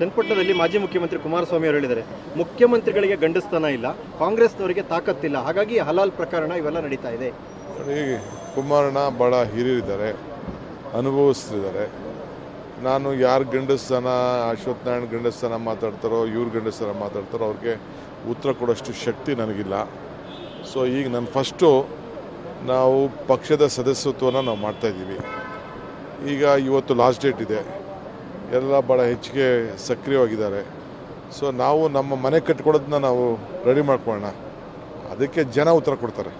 ಚನ್ನಪಟ್ಟಣದಲ್ಲಿ ಮಾಜಿ ಮುಖ್ಯಮಂತ್ರಿ ಕುಮಾರಸ್ವಾಮಿ ಅವರು ಹೇಳಿದ್ದಾರೆ, ಮುಖ್ಯಮಂತ್ರಿಗಳಿಗೆ ಗಂಡಸ್ತನ ಇಲ್ಲ, ಕಾಂಗ್ರೆಸ್ನವರಿಗೆ ತಾಕತ್ತಿಲ್ಲ, ಹಾಗಾಗಿ ಹಲಾಲ್ ಪ್ರಕರಣ ಇವೆಲ್ಲ ನಡೀತಾ ಇದೆ. ಕುಮಾರಣ್ಣ ಭಾಳ ಹಿರಿಯರಿದ್ದಾರೆ, ಅನುಭವಿಸ್ತಿದ್ದಾರೆ. ನಾನು ಯಾರು ಗಂಡಸ್ತನ, ಅಶ್ವಥ್ ನಾರಾಯಣ ಗಂಡಸ್ತನ ಮಾತಾಡ್ತಾರೋ, ಇವ್ರು ಗಂಡಸ್ತನ ಮಾತಾಡ್ತಾರೋ, ಅವ್ರಿಗೆ ಉತ್ತರ ಕೊಡೋಷ್ಟು ಶಕ್ತಿ ನನಗಿಲ್ಲ. ಸೊ ಈಗ ನನ್ನ ಫಸ್ಟು ನಾವು ಪಕ್ಷದ ಸದಸ್ಯತ್ವನ ನಾವು ಮಾಡ್ತಾಯಿದ್ದೀವಿ ಈಗ ಇವತ್ತು ಲಾಸ್ಟ್ ಡೇಟ್ ಇದೆ. ಎಲ್ಲ ಭಾಳ ಹೆಚ್ಚಿಗೆ ಸಕ್ರಿಯವಾಗಿದ್ದಾರೆ. ಸೊ ನಾವು ನಮ್ಮ ಮನೆ ಕಟ್ಕೊಡೋದನ್ನ ನಾವು ರೆಡಿ ಮಾಡ್ಕೊಳ್ಳೋಣ. ಅದಕ್ಕೆ ಜನ ಉತ್ತರ ಕೊಡ್ತಾರೆ.